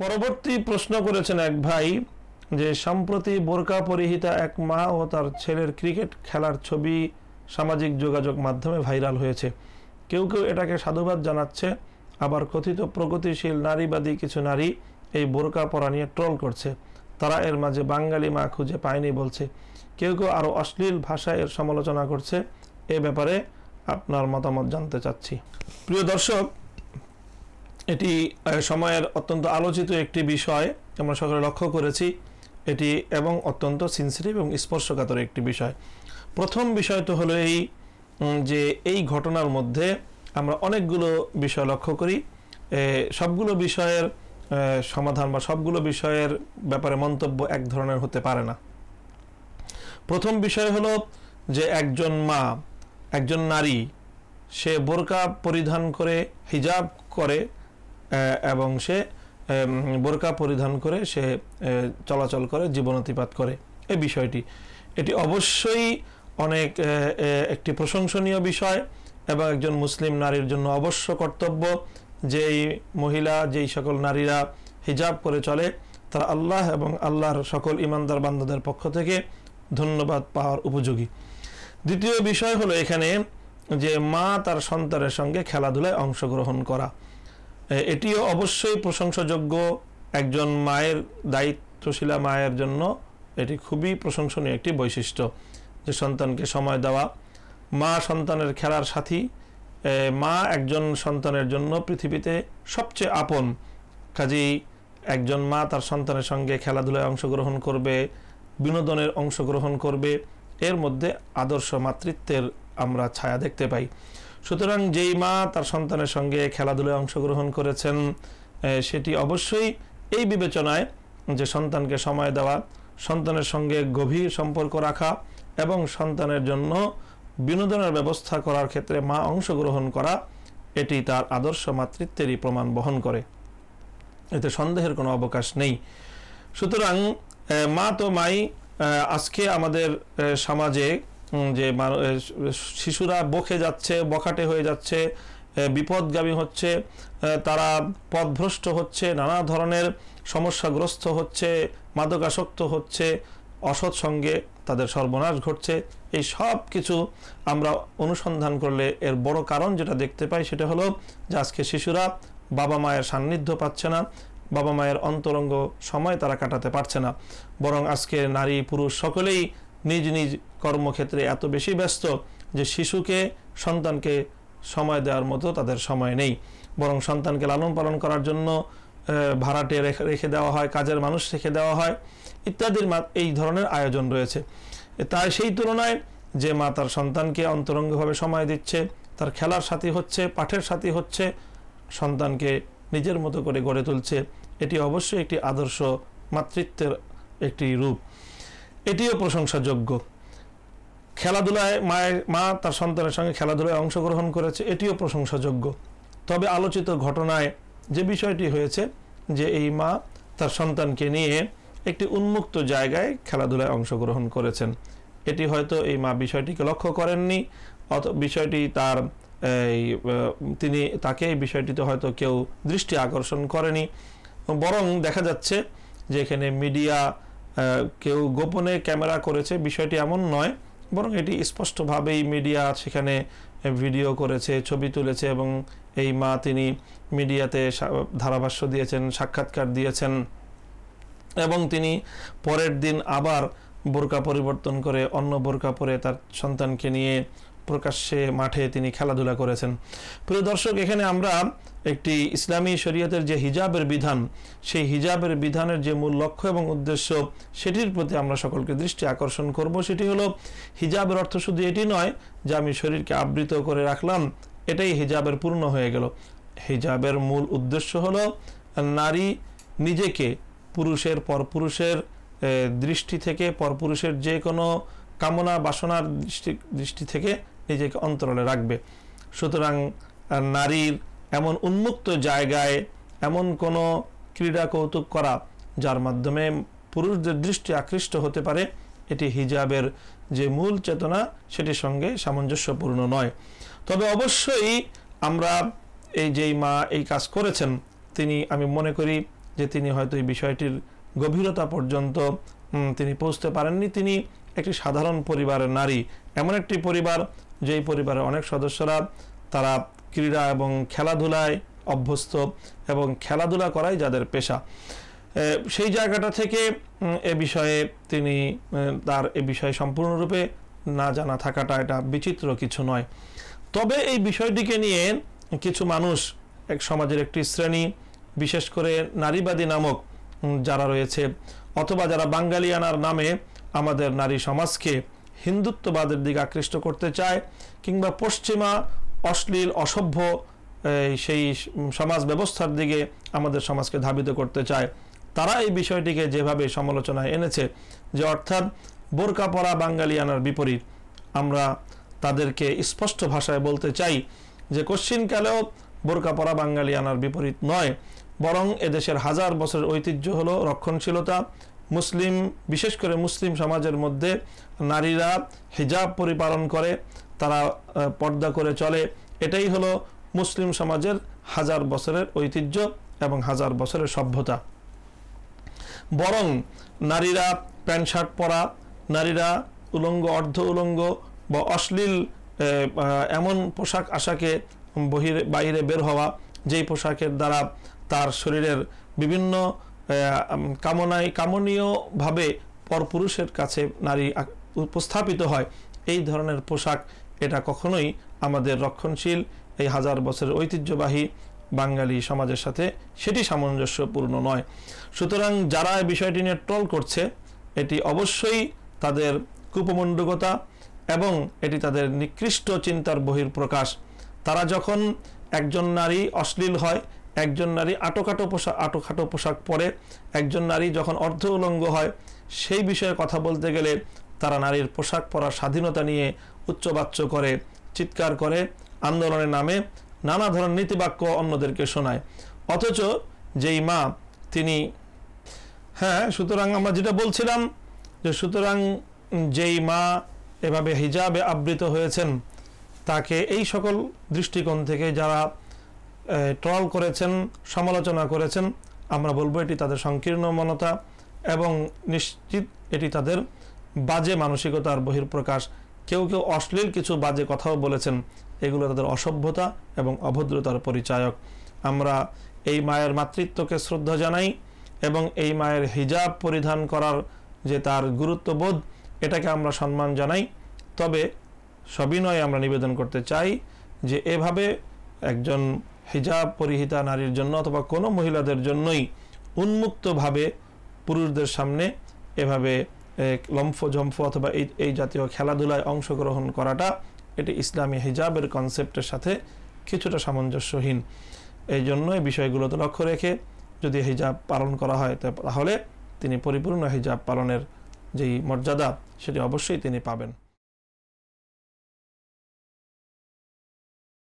পরবর্তী প্রশ্ন করেছেন এক ভাই যে, সম্প্রতি বোরকা পরিহিতা এক মা ও তার ছেলের ক্রিকেট খেলার ছবি সামাজিক যোগাযোগ মাধ্যমে ভাইরাল হয়েছে। কেউ কেউ এটাকে সাধুবাদ জানাচ্ছে। আবার কথিত প্রগতিশীল নারীবাদী কিছু নারী এই বোরকা পরা নিয়ে ট্রল করছে। তারা এর মাঝে বাঙালি মা খুঁজে পায়নি বলছে। কেউ কেউ আরও অশ্লীল ভাষায় এর সমালোচনা করছে। এ ব্যাপারে আপনার মতামত জানতে চাচ্ছি। প্রিয় দর্শক এটি সময়ের অত্যন্ত আলোচিত একটি বিষয় আমরা সকলে লক্ষ্য করেছি, এটি এবং অত্যন্ত সিনসিটিভ এবং স্পর্শকাতর একটি বিষয়। প্রথম বিষয় তো হলো এই যে এই ঘটনার মধ্যে আমরা অনেকগুলো বিষয় লক্ষ্য করি। সবগুলো বিষয়ের সমাধান বা সবগুলো বিষয়ের ব্যাপারে মন্তব্য এক ধরনের হতে পারে না। প্রথম বিষয় হলো যে একজন মা, একজন নারী, সে বোরকা পরিধান করে, হিজাব করে এবং সে বোরকা পরিধান করে সে চলাচল করে, জীবনতিপাত করে। এই বিষয়টি। এটি অবশ্যই অনেক একটি প্রশংসনীয় বিষয় এবং একজন মুসলিম নারীর জন্য অবশ্য কর্তব্য যেই মহিলা, যেই সকল নারীরা হিজাব করে চলে, তারা আল্লাহ এবং আল্লাহর সকল ইমানদার বান্দাদের পক্ষ থেকে ধন্যবাদ পাওয়ার উপযোগী। দ্বিতীয় বিষয় হলো এখানে যে মা তার সন্তানের সঙ্গে খেলাধুলায় অংশগ্রহণ করা। এটিও অবশ্যই প্রশংসাযোগ্য একজন মায়ের দায়িত্বশীলা মায়ের জন্য। এটি খুবই প্রশংসনীয় একটি বৈশিষ্ট্য যে সন্তানকে সময় দেওয়া। মা সন্তানের খেলার সাথী। মা একজন সন্তানের জন্য পৃথিবীতে সবচেয়ে আপন। কাজেই একজন মা তার সন্তানের সঙ্গে খেলাধুলায় অংশগ্রহণ করবে, বিনোদনের অংশগ্রহণ করবে। এর মধ্যে আদর্শ মাতৃত্বের আমরা ছায়া দেখতে পাই। সুতরাং যেই মা তার সন্তানের সঙ্গে খেলাধুলায় অংশগ্রহণ করেছেন সেটি অবশ্যই এই বিবেচনায় যে সন্তানকে সময় দেওয়া, সন্তানের সঙ্গে গভীর সম্পর্ক রাখা এবং সন্তানের জন্য বিনোদনের ব্যবস্থা করার ক্ষেত্রে মা অংশগ্রহণ করা, এটি তার আদর্শ মাতৃত্বেরই প্রমাণ বহন করে। এতে সন্দেহের কোনো অবকাশ নেই। সুতরাং মা তো মাই আজকে আমাদের সমাজে যে শিশুরা বকে যাচ্ছে, বখাটে হয়ে যাচ্ছে বিপদগামী হচ্ছে তারা পথভ্রষ্ট হচ্ছে, নানা ধরনের সমস্যাগ্রস্ত হচ্ছে, মাদকাসক্ত হচ্ছে, অসৎ সঙ্গে তাদের সর্বনাশ ঘটছে। এই সব কিছু আমরা অনুসন্ধান করলে এর বড় কারণ যেটা দেখতে পাই সেটা হলো যে আজকে শিশুরা বাবা মায়ের সান্নিধ্য পাচ্ছে না, বাবা মায়ের অন্তরঙ্গ সময় তারা কাটাতে পারছে না। বরং আজকে নারী পুরুষ সকলেই নিজ নিজ কর্মক্ষেত্রে এত বেশি ব্যস্ত যে শিশুকে, সন্তানকে সময় দেওয়ার মতো তাদের সময় নেই। বরং সন্তানকে লালন পালন করার জন্য ভাড়াটে রেখে দেওয়া হয়, কাজের মানুষ রেখে দেওয়া হয়, ইত্যাদির এই ধরনের আয়োজন রয়েছে। তাই সেই তুলনায় যে মা তার সন্তানকে অন্তরঙ্গভাবে সময় দিচ্ছে, তার খেলার সাথী হচ্ছে, পাঠের সাথী হচ্ছে, সন্তানকে নিজের মতো করে গড়ে তুলছে, এটি অবশ্যই একটি আদর্শ মাতৃত্বের একটি রূপ। এটিও প্রশংসাযোগ্য। খেলাধুলায় মায়ের, মা তার সন্তানের সঙ্গে খেলাধুলায় অংশগ্রহণ করেছে, এটিও প্রশংসাযোগ্য। তবে আলোচিত ঘটনায় যে বিষয়টি হয়েছে যে এই মা তার সন্তানকে নিয়ে একটি উন্মুক্ত জায়গায় খেলাধুলায় অংশগ্রহণ করেছেন। এটি হয়তো এই মা বিষয়টিকে লক্ষ্য করেননি, অত বিষয়টি তার এই তিনি তাকে এই বিষয়টিতে হয়তো কেউ দৃষ্টি আকর্ষণ করেনি। বরং দেখা যাচ্ছে যে এখানে মিডিয়া কেউ গোপনে ক্যামেরা করেছে, বিষয়টি এমন নয়, বরং এটি স্পষ্টভাবেই মিডিয়া সেখানে ভিডিও করেছে, ছবি তুলেছে এবং এই মা তিনি মিডিয়াতে ধারাভাষ্য দিয়েছেন, সাক্ষাৎকার দিয়েছেন এবং তিনি পরের দিন আবার বোরকা পরিবর্তন করে অন্য বোরকা পরে তার সন্তানকে নিয়ে প্রকাশ্যে মাঠে তিনি খেলাধুলা করেছেন। প্রিয় দর্শক, এখানে আমরা একটি ইসলামী শরীয়তের যে হিজাবের বিধান, সেই হিজাবের বিধানের যে মূল লক্ষ্য এবং উদ্দেশ্য, সেটির প্রতি আমরা সকলকে দৃষ্টি আকর্ষণ করব। সেটি হলো, হিজাবের অর্থ শুধু এটি নয় যে আমি শরীরকে আবৃত করে রাখলাম, এটাই হিজাবের পূর্ণ হয়ে গেল। হিজাবের মূল উদ্দেশ্য হলো, নারী নিজেকে পুরুষের পরপুরুষের দৃষ্টি থেকে পরপুরুষের যে কোনো কামনা বাসনার দৃষ্টি দৃষ্টি থেকে নিজেকে অন্তরালে রাখবে। সুতরাং নারীর এমন উন্মুক্ত জায়গায় এমন কোনো ক্রীড়া কৌতুক করা, যার মাধ্যমে পুরুষদের দৃষ্টি আকৃষ্ট হতে পারে, এটি হিজাবের যে মূল চেতনা, সেটির সঙ্গে সামঞ্জস্যপূর্ণ নয়। তবে অবশ্যই আমরা এই যেই মা এই কাজ করেছেন, তিনি, আমি মনে করি যে তিনি হয়তো এই বিষয়টির গভীরতা পর্যন্ত তিনি পৌঁছতে পারেননি। তিনি একটি সাধারণ পরিবারের নারী, এমন একটি পরিবার যেই পরিবারের অনেক সদস্যরা তারা ক্রীড়া এবং খেলাধুলায় অভ্যস্ত এবং খেলাধুলা করাই যাদের পেশা। সেই জায়গাটা থেকে এ বিষয়ে তিনি তার এ বিষয়ে সম্পূর্ণরূপে না জানা থাকাটা এটা বিচিত্র কিছু নয়। তবে এই বিষয়টিকে নিয়ে কিছু মানুষ, এক সমাজের একটি শ্রেণি, বিশেষ করে নারীবাদী নামক যারা রয়েছে, অথবা যারা বাঙালিয়ানার নামে আমাদের নারী সমাজকে হিন্দুত্ববাদের দিকে আকৃষ্ট করতে চায় কিংবা পশ্চিমা, অশ্লীল, অসভ্য সেই সমাজ ব্যবস্থার দিকে আমাদের সমাজকে ধাবিত করতে চায়। তারা এই বিষয়টিকে যেভাবে সমালোচনায় এনেছে যে অর্থাৎ বোরকা পরা বাঙালিয়ানার বিপরীত। আমরা তাদেরকে স্পষ্ট ভাষায় বলতে চাই যে কশ্চিনকালেও বোরকা পরা বাঙালিয়ানার বিপরীত নয়, বরং এদেশের হাজার বছরের ঐতিহ্য হলো রক্ষণশীলতা মুসলিম, বিশেষ করে মুসলিম সমাজের মধ্যে নারীরা হিজাব পরিপালন করে, তারা পর্দা করে চলে। এটাই হলো মুসলিম সমাজের হাজার বছরের ঐতিহ্য এবং হাজার বছরের সভ্যতা। বরং নারীরা প্যান্ট, শার্ট পরা, নারীরা উলঙ্গ, অর্ধ উলঙ্গ বা অশ্লীল এমন পোশাক আশাকে বহিরে, বাইরে বের হওয়া, যেই পোশাকের দ্বারা তার শরীরের বিভিন্ন কামনায়, কামনীয়ভাবে পরপুরুষের কাছে নারী উপস্থাপিত হয়। এই ধরনের পোশাক এটা কখনোই আমাদের রক্ষণশীল, এই হাজার বছরের ঐতিহ্যবাহী বাঙালি সমাজের সাথে সেটি সামঞ্জস্যপূর্ণ নয়। সুতরাং যারা এই বিষয়টি নিয়ে ট্রল করছে, এটি অবশ্যই তাদের কুপমণ্ডকতা এবং এটি তাদের নিকৃষ্ট চিন্তার বহির্প্রকাশ তারা যখন একজন নারী অশ্লীল হয় একজন নারী আটোকাটো পোশাক, আটোখাটো পোশাক পরে একজন নারী যখন অর্ধ উলঙ্গ হয়, সেই বিষয়ে কথা বলতে গেলে তারা নারীর পোশাক পরার স্বাধীনতা নিয়ে উচ্চবাচ্য করে, চিৎকার করে আন্দোলনের নামে, নানা ধরনের নীতিবাক্য অন্যদেরকে শোনায়। অথচ যেই মা, তিনি হ্যাঁ সুতরাং আমরা যেটা বলছিলাম যে সুতরাং যেই মা এভাবে হিজাবে আবৃত হয়েছেন, তাকে এই সকল দৃষ্টিকোণ থেকে যারা ট্রল করেছেন, সমালোচনা করেছেন, আমরা বলব এটি তাদের সংকীর্ণ মনতা এবং নিশ্চিত এটি তাদের বাজে মানসিকতার বহির্প্রকাশ কেউ কেউ অশ্লীল কিছু বাজে কথাও বলেছেন, এগুলো তাদের অসভ্যতা এবং অভদ্রতার পরিচায়ক। আমরা এই মায়ের মাতৃত্বকে শ্রদ্ধা জানাই এবং এই মায়ের হিজাব পরিধান করার যে তার গুরুত্ববোধ, এটাকে আমরা সম্মান জানাই। তবে সবিনয় আমরা নিবেদন করতে চাই যে এভাবে একজন হিজাব পরিহিতা নারীর জন্য অথবা কোনো মহিলাদের জন্যই উন্মুক্তভাবে পুরুষদের সামনে এভাবে লম্ফ, জম্ফ অথবা এই এই জাতীয় খেলাধুলায় অংশগ্রহণ করাটা এটি ইসলামী হিজাবের কনসেপ্টের সাথে কিছুটা সামঞ্জস্যহীন। এই জন্য এই বিষয়গুলোতে লক্ষ্য রেখে যদি হিজাব পালন করা হয় তাহলে তিনি পরিপূর্ণ হিজাব পালনের যেই মর্যাদা, সেটি অবশ্যই তিনি পাবেন।